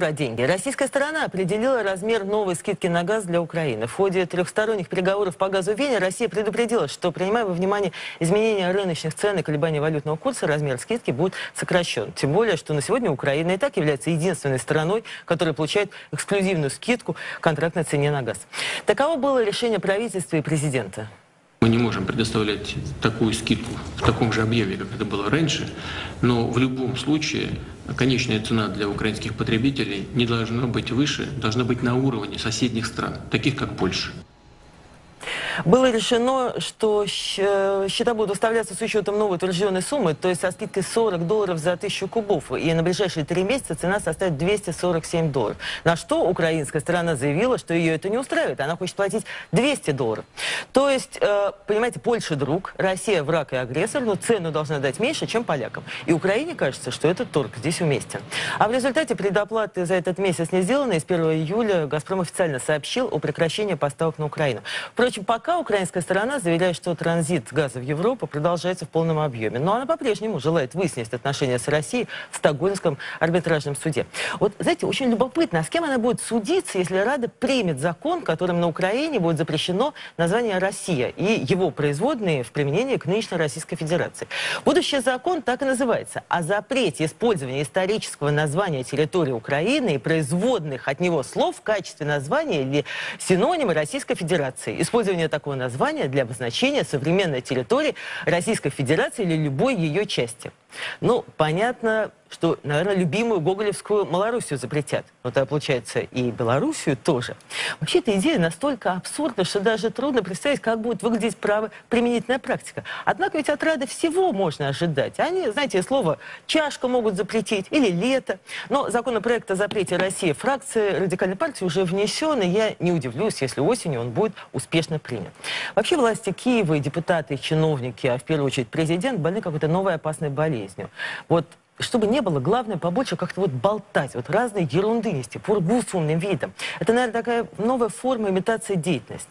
за деньги. Российская сторона определила размер новой скидки на газ для Украины. В ходе трехсторонних переговоров по газу в Вене Россия предупредила, что, принимая во внимание изменения рыночных цен и колебания валютного курса, размер скидки будет сокращен. Тем более, что на сегодня Украина и так является единственной страной, которая получает эксклюзивную скидку контрактной цене на газ. Таково было решение правительства и президента. Мы не можем предоставлять такую скидку в таком же объеме, как это было раньше, но в любом случае конечная цена для украинских потребителей не должна быть выше, должна быть на уровне соседних стран, таких как Польша. Было решено, что щ- счета будут выставляться с учетом новой утвержденной суммы, то есть со скидкой 40 долларов за 1000 кубов. И на ближайшие три месяца цена составит 247 долларов. На что украинская сторона заявила, что ее это не устраивает. Она хочет платить 200 долларов. То есть, э, понимаете, Польша друг, Россия враг и агрессор, но цену должна дать меньше, чем полякам. И Украине кажется, что этот торг здесь уместен. А в результате предоплаты за этот месяц не сделаны. И с 1 июля «Газпром» официально сообщил о прекращении поставок на Украину. Впрочем, пока украинская сторона заявляет, что транзит газа в Европу продолжается в полном объеме. Но она по-прежнему желает выяснить отношения с Россией в Стокгольмском арбитражном суде. Вот, знаете, очень любопытно, а с кем она будет судиться, если Рада примет закон, которым на Украине будет запрещено название «Россия» и его производные в применении к нынешней Российской Федерации. Будущий закон так и называется «О запрете использования исторического названия территории Украины и производных от него слов в качестве названия или синонима Российской Федерации. Использование такого названия для обозначения современной территории Российской Федерации или любой ее части. Ну, понятно, что, наверное, любимую гоголевскую Малоруссию запретят. Но тогда, получается, и Белоруссию тоже. Вообще, эта идея настолько абсурдна, что даже трудно представить, как будет выглядеть правоприменительная практика. Однако ведь от Рады всего можно ожидать. Они, знаете, слово «чашка» могут запретить или «лето». Но законопроект о запрете России фракции радикальной партии уже внесен, и я не удивлюсь, если осенью он будет успешно принят. Вообще, власти Киева и депутаты, и чиновники, а в первую очередь президент, больны какой-то новой опасной болезнью. Вот чтобы не было, главное побольше как-то вот болтать, вот разные ерунды нести, фурбу с умным видом. Это, наверное, такая новая форма имитации деятельности.